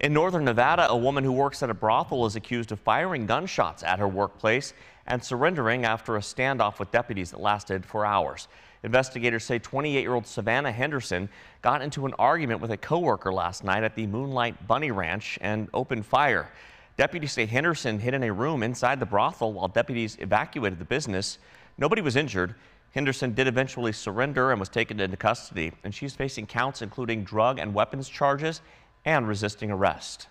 In northern Nevada, a woman who works at a brothel is accused of firing gunshots at her workplace and surrendering after a standoff with deputies that lasted for hours. Investigators say 28-year-old Savannah Henderson got into an argument with a coworker last night at the Moonlite Bunny Ranch and opened fire. Deputies say Henderson hid in a room inside the brothel while deputies evacuated the business. Nobody was injured. Henderson did eventually surrender and was taken into custody, and she's facing counts including drug and weapons charges and resisting arrest.